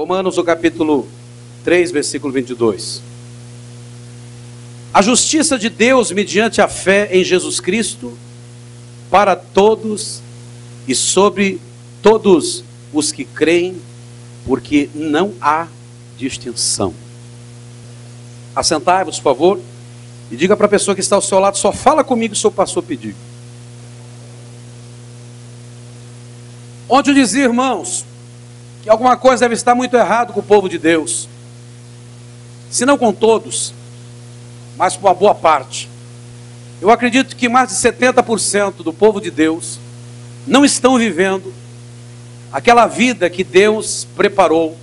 Romanos, o capítulo 3, versículo 22. A justiça de Deus mediante a fé em Jesus Cristo para todos e sobre todos os que creem, porque não há distinção. Assentai-vos, por favor, e diga para a pessoa que está ao seu lado: só fala comigo se o pastor pedir. Onde eu dizia, irmãos, que alguma coisa deve estar muito errado com o povo de Deus, se não com todos, mas com uma boa parte. Eu acredito que mais de 70% do povo de Deus não estão vivendo aquela vida que Deus preparou,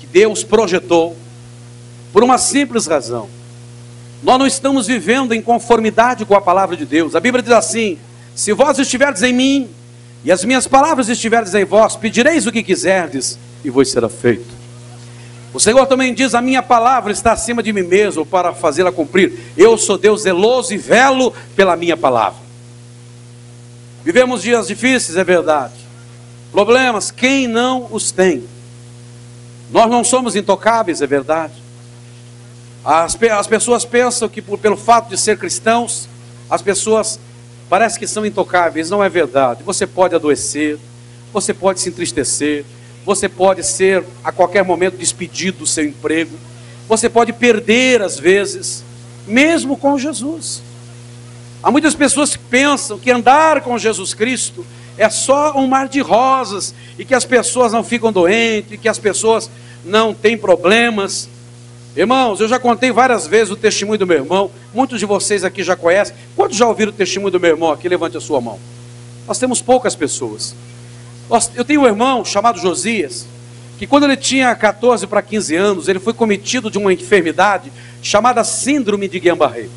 que Deus projetou, por uma simples razão. Nós não estamos vivendo em conformidade com a palavra de Deus. A Bíblia diz assim: se vós estiverdes em mim e as minhas palavras estiverdes em vós, pedireis o que quiserdes e vos será feito. O Senhor também diz: A minha palavra está acima de mim mesmo para fazê-la cumprir. Eu sou Deus zeloso e velo pela minha palavra. Vivemos dias difíceis, é verdade. Problemas, quem não os tem? Nós não somos intocáveis, é verdade. As, as pessoas pensam que por, pelo fato de ser cristãos, as pessoas parece que são intocáveis, não é verdade. Você pode adoecer, você pode se entristecer, você pode ser a qualquer momento despedido do seu emprego, você pode perder às vezes, mesmo com Jesus. Há muitas pessoas que pensam que andar com Jesus Cristo é só um mar de rosas e que as pessoas não ficam doentes, e que as pessoas não têm problemas. Irmãos, eu já contei várias vezes o testemunho do meu irmão. Muitos de vocês aqui já conhecem. Quantos já ouviram o testemunho do meu irmão aqui? Levante a sua mão. Nós temos poucas pessoas. Eu tenho um irmão chamado Josias, que quando ele tinha 14 para 15 anos, ele foi cometido de uma enfermidade chamada Síndrome de Guillain-Barré.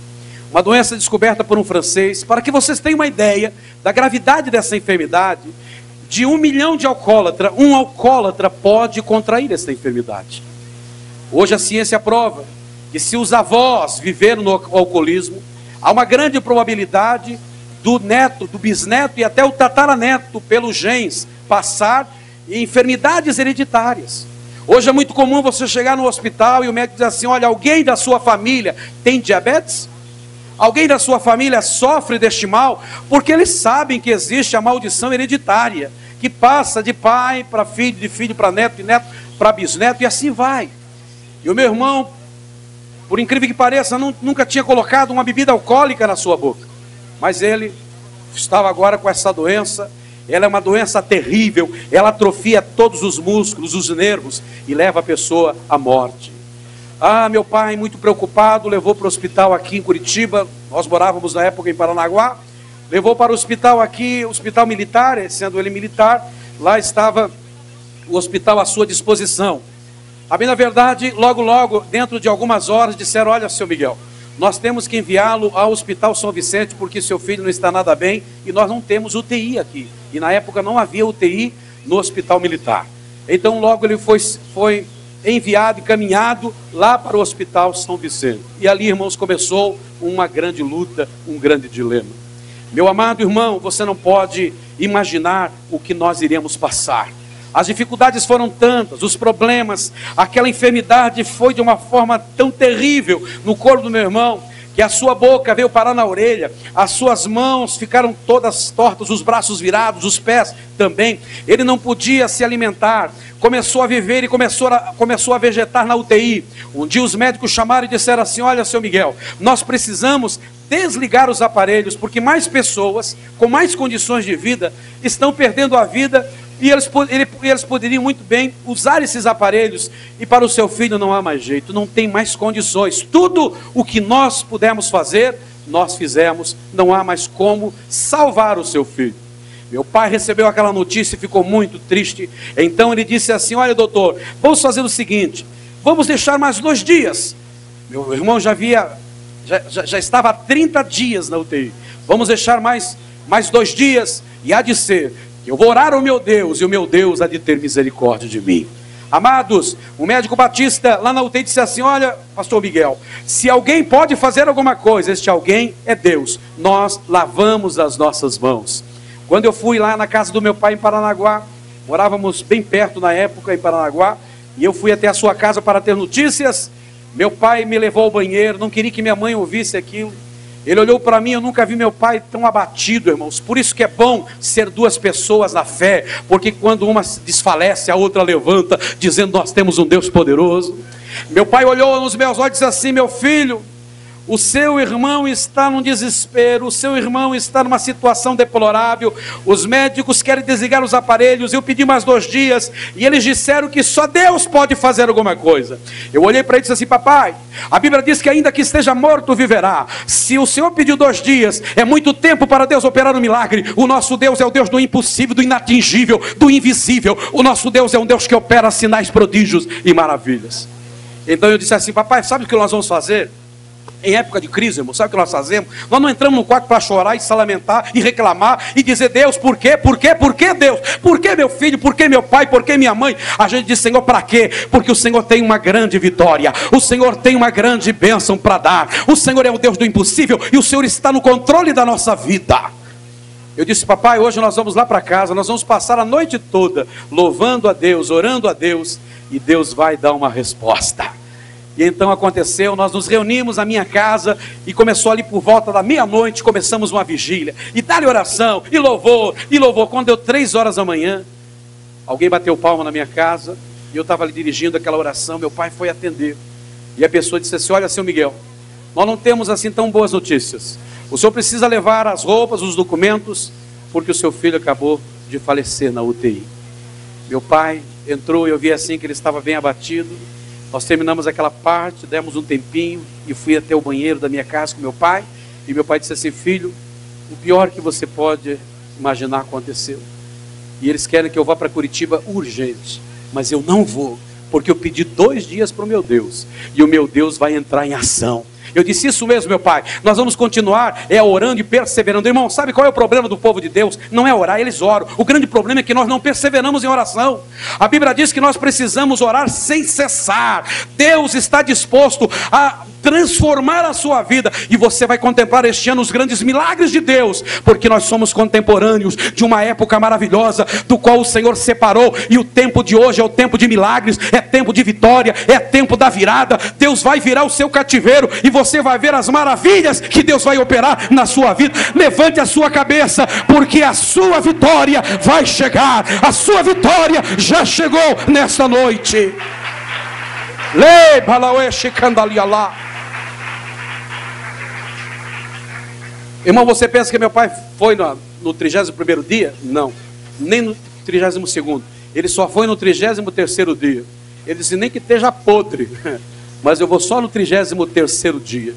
Uma doença descoberta por um francês. Para que vocês tenham uma ideia da gravidade dessa enfermidade, de um milhão de alcoólatras, um alcoólatra pode contrair essa enfermidade. Hoje a ciência prova que se os avós viveram no alcoolismo, há uma grande probabilidade do neto, do bisneto e até o tataraneto, pelos genes, passar enfermidades hereditárias. Hoje é muito comum você chegar no hospital e o médico diz assim: olha, alguém da sua família tem diabetes? Alguém da sua família sofre deste mal? Porque eles sabem que existe a maldição hereditária, que passa de pai para filho, de filho para neto, de neto para bisneto, e assim vai. E o meu irmão, por incrível que pareça, não, nunca tinha colocado uma bebida alcoólica na sua boca. Mas ele estava agora com essa doença. Ela é uma doença terrível, ela atrofia todos os músculos, os nervos e leva a pessoa à morte. Ah, meu pai, muito preocupado, levou para o hospital aqui em Curitiba. Nós morávamos na época em Paranaguá. Levou para o hospital aqui, hospital militar, sendo ele militar. Lá estava o hospital à sua disposição. A bem na verdade, logo, logo, dentro de algumas horas, disseram: Olha, seu Miguel, nós temos que enviá-lo ao Hospital São Vicente porque seu filho não está nada bem e nós não temos UTI aqui. E na época não havia UTI no Hospital Militar. Então, logo ele foi, foi enviado e caminhado lá para o Hospital São Vicente. E ali, irmãos, começou uma grande luta, um grande dilema. Meu amado irmão, você não pode imaginar o que nós iremos passar. As dificuldades foram tantas, os problemas, aquela enfermidade foi de uma forma tão terrível no corpo do meu irmão, que a sua boca veio parar na orelha, as suas mãos ficaram todas tortas, os braços virados, os pés também. Ele não podia se alimentar, começou a viver e começou a, começou a vegetar na UTI. Um dia os médicos chamaram e disseram assim: Olha, seu Miguel, nós precisamos desligar os aparelhos, porque mais pessoas com mais condições de vida estão perdendo a vida e eles, ele, eles poderiam muito bem usar esses aparelhos, e para o seu filho não há mais jeito, não tem mais condições. Tudo o que nós pudemos fazer, nós fizemos, não há mais como salvar o seu filho. Meu pai recebeu aquela notícia e ficou muito triste. Então ele disse assim: Olha, doutor, vamos fazer o seguinte: vamos deixar mais dois dias. Meu irmão já havia, já, já, já estava há 30 dias na UTI. Vamos deixar mais, mais dois dias, e há de ser eu vou orar ao meu Deus e o meu Deus há de ter misericórdia de mim. Amados, o médico Batista lá na UTI disse assim: Olha, Pastor Miguel, se alguém pode fazer alguma coisa, este alguém é Deus. Nós lavamos as nossas mãos. Quando eu fui lá na casa do meu pai em Paranaguá, morávamos bem perto na época em Paranaguá, E eu fui até a sua casa para ter notícias. Meu pai me levou ao banheiro, não queria que minha mãe ouvisse aquilo. Ele olhou para mim, eu nunca vi meu pai tão abatido, irmãos. Por isso que é bom ser duas pessoas na fé, porque quando uma desfalece, a outra levanta, dizendo: Nós temos um Deus poderoso. Meu pai olhou nos meus olhos e disse assim: Meu filho, o seu irmão está num desespero, o seu irmão está numa situação deplorável. Os médicos querem desligar os aparelhos. Eu pedi mais dois dias e eles disseram que só Deus pode fazer alguma coisa. Eu olhei para ele e disse assim: Papai, a Bíblia diz que ainda que esteja morto, viverá. Se o Senhor pediu dois dias, é muito tempo para Deus operar um milagre. O nosso Deus é o Deus do impossível, do inatingível, do invisível. O nosso Deus é um Deus que opera sinais, prodígios e maravilhas. Então eu disse assim: Papai, sabe o que nós vamos fazer? Em época de crise, irmão, sabe o que nós fazemos? Nós não entramos no quarto para chorar e se lamentar e reclamar e dizer, Deus, por quê? Por quê? Por quê, Deus? Por que meu filho? Por que meu pai? Por que minha mãe? A gente diz, Senhor, para quê? Porque o Senhor tem uma grande vitória, o Senhor tem uma grande bênção para dar, o Senhor é o Deus do impossível e o Senhor está no controle da nossa vida. Eu disse, papai, hoje nós vamos lá para casa, nós vamos passar a noite toda louvando a Deus, orando a Deus, e Deus vai dar uma resposta. E então aconteceu, nós nos reunimos na minha casa e começou ali por volta da meia-noite, começamos uma vigília. E dá-lhe oração, e louvor, e louvor. Quando deu três horas da manhã, alguém bateu palma na minha casa, e eu estava ali dirigindo aquela oração, meu pai foi atender. E a pessoa disse assim: Olha, seu Miguel, nós não temos assim tão boas notícias. O senhor precisa levar as roupas, os documentos, porque o seu filho acabou de falecer na UTI. Meu pai entrou e eu vi assim que ele estava bem abatido. Nós terminamos aquela parte, demos um tempinho e fui até o banheiro da minha casa com meu pai. E meu pai disse assim: Filho, o pior que você pode imaginar aconteceu. E eles querem que eu vá para Curitiba urgente, mas eu não vou, porque eu pedi dois dias para o meu Deus, e o meu Deus vai entrar em ação. Eu disse isso mesmo, meu pai. Nós vamos continuar é orando e perseverando. Irmão, sabe qual é o problema do povo de Deus? Não é orar, eles oram. O grande problema é que nós não perseveramos em oração. A Bíblia diz que nós precisamos orar sem cessar. Deus está disposto a transformar a sua vida e você vai contemplar este ano os grandes milagres de Deus, porque nós somos contemporâneos de uma época maravilhosa do qual o Senhor separou e o tempo de hoje é o tempo de milagres, é tempo de vitória, é tempo da virada. Deus vai virar o seu cativeiro e você vai ver as maravilhas que Deus vai operar na sua vida. Levante a sua cabeça, porque a sua vitória vai chegar. A sua vitória já chegou nesta noite. Le balaueche candalialá. Irmão, você pensa que meu pai foi no, no 31 dia? Não, nem no 32. Ele só foi no 33 dia. Ele disse: nem que esteja podre, mas eu vou só no 33 dia.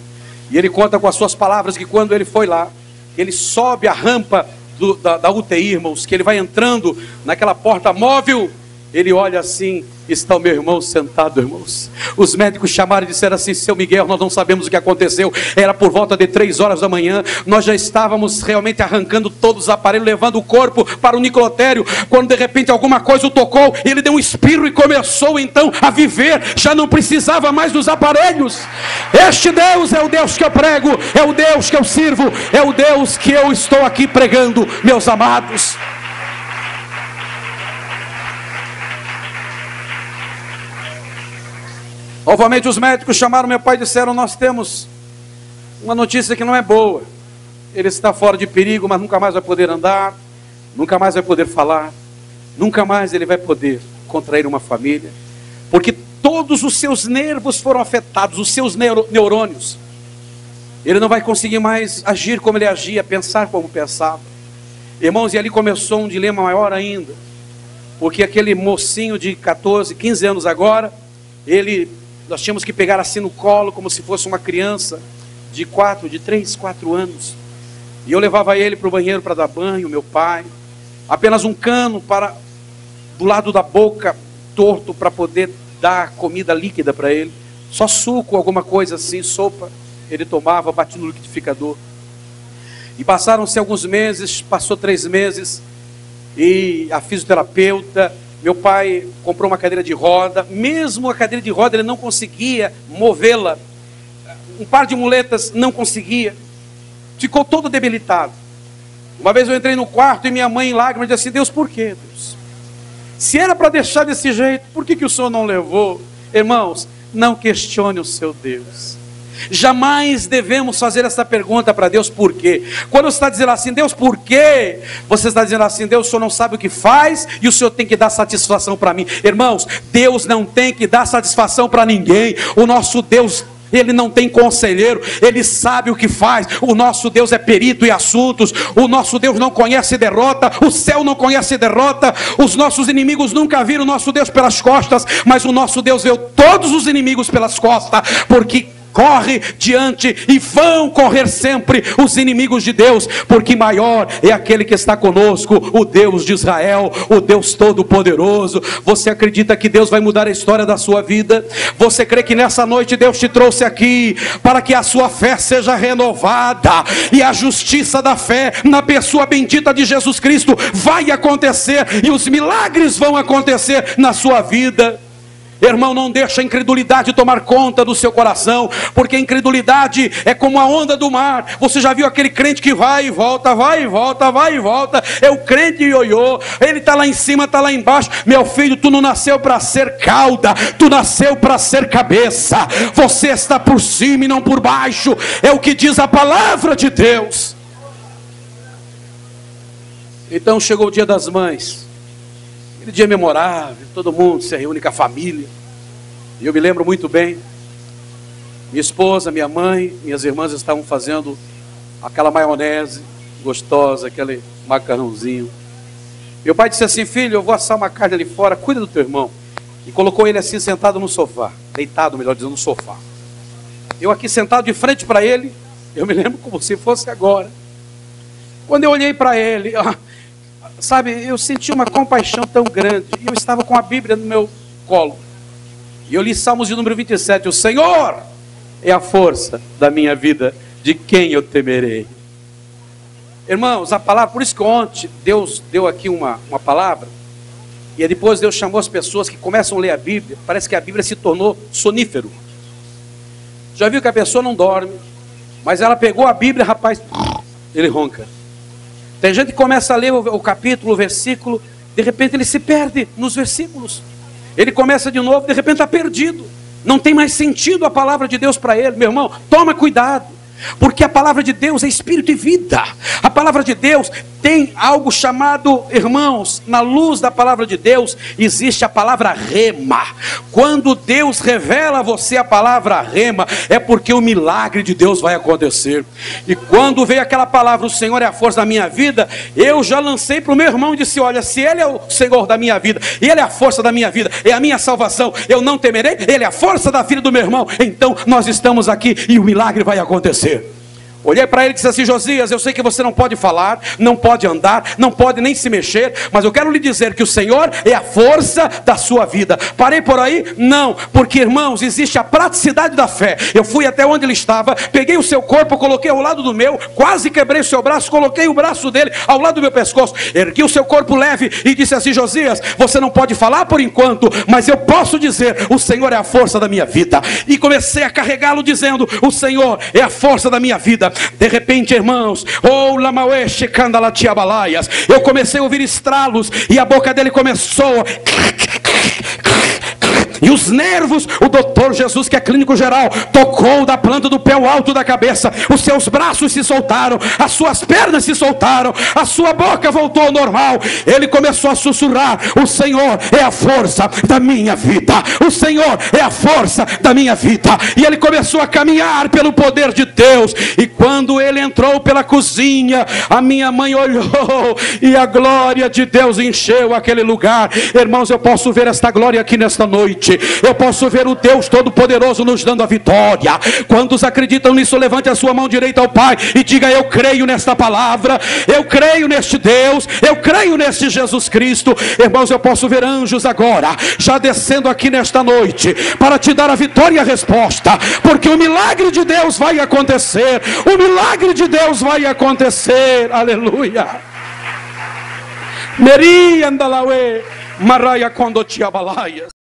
E ele conta com as suas palavras que quando ele foi lá, ele sobe a rampa do, da, da UTI, irmãos, que ele vai entrando naquela porta móvel, ele olha assim está o meu irmão sentado, irmãos. Os médicos chamaram e disseram assim: Seu Miguel, nós não sabemos o que aconteceu. Era por volta de três horas da manhã. Nós já estávamos realmente arrancando todos os aparelhos, levando o corpo para o niclotério. Quando de repente alguma coisa o tocou, ele deu um espirro e começou então a viver. Já não precisava mais dos aparelhos. Este Deus é o Deus que eu prego, é o Deus que eu sirvo, é o Deus que eu estou aqui pregando, meus amados. Novamente os médicos chamaram meu pai e disseram: Nós temos uma notícia que não é boa. Ele está fora de perigo, mas nunca mais vai poder andar, nunca mais vai poder falar, nunca mais ele vai poder contrair uma família, porque todos os seus nervos foram afetados, os seus neurônios. Ele não vai conseguir mais agir como ele agia, pensar como pensava. Irmãos, e ali começou um dilema maior ainda, porque aquele mocinho de 14, 15 anos agora, ele nós tínhamos que pegar assim no colo, como se fosse uma criança de quatro, de três, quatro anos. E eu levava ele para o banheiro para dar banho, meu pai. Apenas um cano para do lado da boca torto para poder dar comida líquida para ele. Só suco, alguma coisa assim, sopa. Ele tomava, batia no liquidificador. E passaram-se alguns meses, passou três meses, e a fisioterapeuta meu pai comprou uma cadeira de roda, mesmo a cadeira de roda ele não conseguia movê-la. Um par de muletas não conseguia. Ficou todo debilitado. Uma vez eu entrei no quarto e minha mãe em lágrimas disse assim: Deus, por quê, Deus? Se era para deixar desse jeito, por que, que o Senhor não levou? Irmãos, não questione o seu Deus. Jamais devemos fazer essa pergunta para Deus, por quê? Quando você está dizendo assim, Deus, por quê? Você está dizendo assim, Deus, o Senhor não sabe o que faz e o Senhor tem que dar satisfação para mim. Irmãos, Deus não tem que dar satisfação para ninguém. O nosso Deus ele não tem conselheiro, ele sabe o que faz. O nosso Deus é perito em assuntos. O nosso Deus não conhece derrota. O céu não conhece derrota. Os nossos inimigos nunca viram o nosso Deus pelas costas, mas o nosso Deus viu todos os inimigos pelas costas, porque corre diante e vão correr sempre os inimigos de Deus, porque maior é aquele que está conosco, o Deus de Israel, o Deus Todo-Poderoso. Você acredita que Deus vai mudar a história da sua vida? Você crê que nessa noite Deus te trouxe aqui para que a sua fé seja renovada e a justiça da fé na pessoa bendita de Jesus Cristo vai acontecer e os milagres vão acontecer na sua vida? Irmão, não deixa a incredulidade tomar conta do seu coração, porque a incredulidade é como a onda do mar. Você já viu aquele crente que vai e volta, vai e volta, vai e volta? É o crente ioiô, ele está lá em cima, está lá embaixo. Meu filho, tu não nasceu para ser cauda, tu nasceu para ser cabeça. Você está por cima e não por baixo, é o que diz a palavra de Deus. Então chegou o dia das mães. Aquele dia memorável, todo mundo se reúne com a família. E eu me lembro muito bem. Minha esposa, minha mãe, minhas irmãs estavam fazendo aquela maionese gostosa, aquele macarrãozinho. Meu pai disse assim: Filho, eu vou assar uma carne ali fora, cuida do teu irmão. E colocou ele assim, sentado no sofá, deitado, melhor dizendo, no sofá. Eu aqui sentado de frente para ele, eu me lembro como se fosse agora. Quando eu olhei para ele, sabe, eu senti uma compaixão tão grande. E eu estava com a Bíblia no meu colo. E eu li Salmos de número 27. O Senhor é a força da minha vida. De quem eu temerei? Irmãos, a palavra, por isso que ontem Deus deu aqui uma, uma palavra. E depois Deus chamou as pessoas que começam a ler a Bíblia. Parece que a Bíblia se tornou sonífero. Já viu que a pessoa não dorme, mas ela pegou a Bíblia, rapaz, ele ronca. Tem gente que começa a ler o, o capítulo, o versículo, de repente ele se perde nos versículos. Ele começa de novo, de repente está perdido. Não tem mais sentido a palavra de Deus para ele. Meu irmão, toma cuidado. Porque a palavra de Deus é espírito e vida. A palavra de Deus tem algo chamado, irmãos, na luz da palavra de Deus, existe a palavra rema. Quando Deus revela a você a palavra rema, é porque o milagre de Deus vai acontecer. E quando veio aquela palavra, o Senhor é a força da minha vida, eu já lancei para o meu irmão e disse: Olha, se Ele é o Senhor da minha vida, e Ele é a força da minha vida, é a minha salvação, eu não temerei, Ele é a força da filha do meu irmão, então nós estamos aqui e o milagre vai acontecer. Olhei para ele e disse assim: Josias, eu sei que você não pode falar, não pode andar, não pode nem se mexer, mas eu quero lhe dizer que o Senhor é a força da sua vida. Parei por aí? Não, porque irmãos, existe a praticidade da fé. Eu fui até onde ele estava, peguei o seu corpo, coloquei ao lado do meu, quase quebrei o seu braço, coloquei o braço dele ao lado do meu pescoço, ergui o seu corpo leve e disse assim: Josias, você não pode falar por enquanto, mas eu posso dizer: o Senhor é a força da minha vida. E comecei a carregá-lo dizendo: o Senhor é a força da minha vida. De repente, irmãos, oh lamaueche candalatiabalaias, eu comecei a ouvir estralos e a boca dele começou e os nervos, o doutor Jesus, que é clínico geral, tocou da planta do pé ao alto da cabeça. Os seus braços se soltaram, as suas pernas se soltaram, a sua boca voltou ao normal. Ele começou a sussurrar: O Senhor é a força da minha vida. O Senhor é a força da minha vida. E ele começou a caminhar pelo poder de Deus. E quando ele entrou pela cozinha, a minha mãe olhou e a glória de Deus encheu aquele lugar. Irmãos, eu posso ver esta glória aqui nesta noite Eu posso ver o Deus Todo-Poderoso nos dando a vitória. Quantos acreditam nisso, levante a sua mão direita ao Pai e diga: Eu creio nesta palavra, eu creio neste Deus, eu creio neste Jesus Cristo. Irmãos, eu posso ver anjos agora, já descendo aqui nesta noite, para te dar a vitória e a resposta, porque o milagre de Deus vai acontecer. O milagre de Deus vai acontecer. Aleluia. Meri andalawe, maraya quando te abalaias.